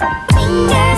We